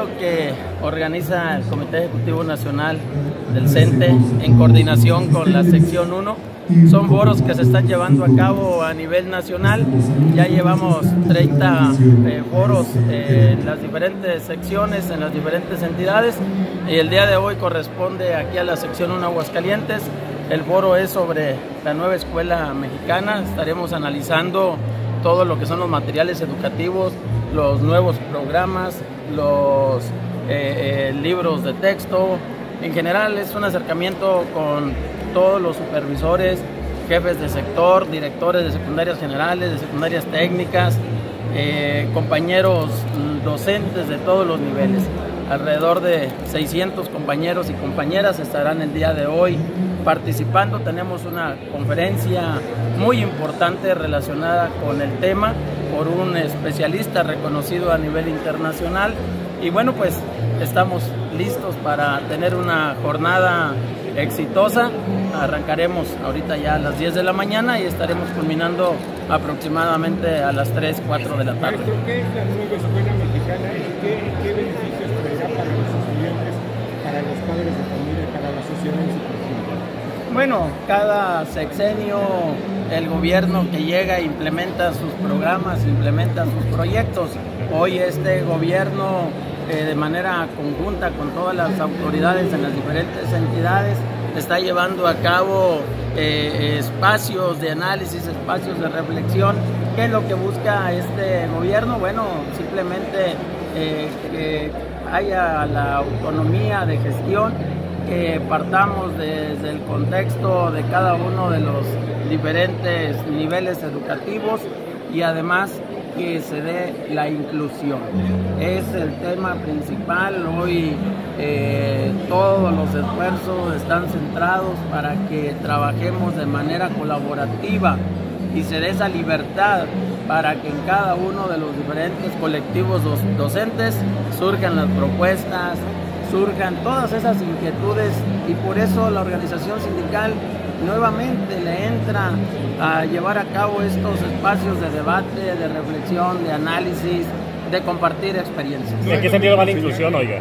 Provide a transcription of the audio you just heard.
evento que organiza el Comité Ejecutivo Nacional del CENTE en coordinación con la sección 1. Son foros que se están llevando a cabo a nivel nacional. Ya llevamos 30 eh, foros en las diferentes secciones, en las diferentes entidades. Y el día de hoy corresponde aquí a la sección 1 Aguascalientes. El foro es sobre la nueva escuela mexicana. Estaremos analizando todo lo que son los materiales educativos, los nuevos programas, los eh, eh, libros de texto. En general es un acercamiento con todos los supervisores, jefes de sector, directores de secundarias generales, de secundarias técnicas, eh, compañeros docentes de todos los niveles. Alrededor de 600 compañeros y compañeras estarán el día de hoy participando. Tenemos una conferencia muy importante relacionada con el tema por un especialista reconocido a nivel internacional. Y bueno, pues estamos listos para tener una jornada exitosa. Arrancaremos ahorita ya a las 10 de la mañana y estaremos culminando aproximadamente a las 3, 4 de la tarde. ¿Qué es la nueva escuela mexicana qué, qué beneficios Bueno, cada sexenio el gobierno que llega implementa sus programas, implementa sus proyectos. Hoy este gobierno eh, de manera conjunta con todas las autoridades en las diferentes entidades está llevando a cabo eh, espacios de análisis, espacios de reflexión. ¿Qué es lo que busca este gobierno? Bueno, simplemente eh, que haya la autonomía de gestión, que partamos desde el contexto de cada uno de los diferentes niveles educativos y además que se dé la inclusión. Es el tema principal. Hoy eh, todos los esfuerzos están centrados para que trabajemos de manera colaborativa y se dé esa libertad para que en cada uno de los diferentes colectivos docentes surjan las propuestas, surjan todas esas inquietudes y por eso la organización sindical nuevamente le entra a llevar a cabo estos espacios de debate, de reflexión, de análisis, de compartir experiencias. ¿En qué sentido va la inclusión, oiga?